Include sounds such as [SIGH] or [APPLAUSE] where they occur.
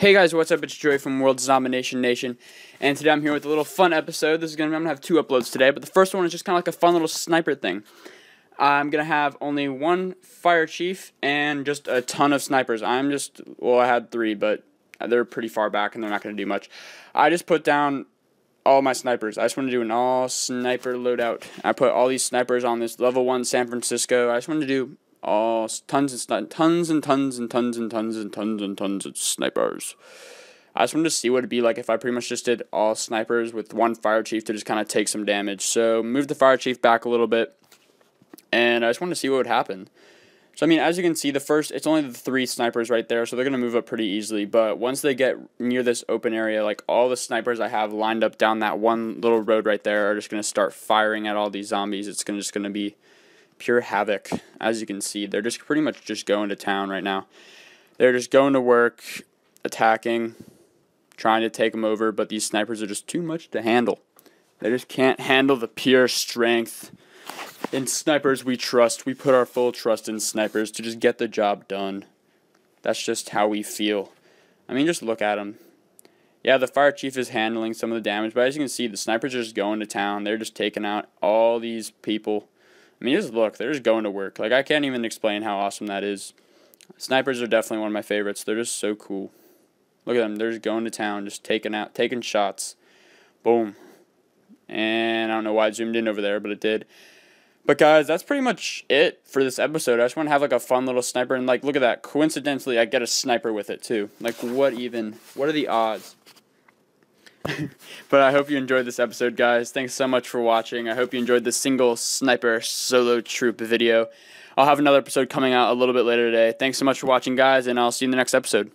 Hey guys, what's up? It's Joey from World Zombination Nation, and today I'm here with a little fun episode. This is gonna be, I'm gonna have two uploads today, but the first one is just kind of like a fun little sniper thing. I'm gonna have only one fire chief and just a ton of snipers. I'm just well, I had three, but they're pretty far back and they're not gonna do much. I just put down all my snipers. I just want to do an all sniper loadout. I put all these snipers on this level one San Francisco. I just want to do Oh, all tons and tons and tons and tons and tons and tons and tons of snipers. I just wanted to see what it'd be like if I pretty much just did all snipers with one fire chief to just kind of take some damage. So move the fire chief back a little bit, and I just wanted to see what would happen. So I mean, as you can see, the first it's only the three snipers right there, so they're gonna move up pretty easily. But once they get near this open area, like all the snipers I have lined up down that one little road right there are just gonna start firing at all these zombies. It's gonna just gonna be pure havoc. As you can see, they're just pretty much just going to town right now. They're just going to work, attacking, trying to take them over, but these snipers are just too much to handle. They just can't handle the pure strength. In snipers, we trust. We put our full trust in snipers to just get the job done. That's just how we feel. I mean, just look at them. Yeah, the fire chief is handling some of the damage, but as you can see, the snipers are just going to town. They're just taking out all these people. I mean, just look, they're just going to work. Like, I can't even explain how awesome that is. Snipers are definitely one of my favorites. They're just so cool. Look at them. They're just going to town, just taking out, taking shots. Boom. And I don't know why it zoomed in over there, but it did. But guys, that's pretty much it for this episode. I just want to have like a fun little sniper and like look at that. Coincidentally, I get a sniper with it too. Like what even? What are the odds? [LAUGHS] but I hope you enjoyed this episode, guys. Thanks so much for watching. I hope you enjoyed the single sniper solo troop video. I'll have another episode coming out a little bit later today. Thanks so much for watching, guys, and I'll see you in the next episode.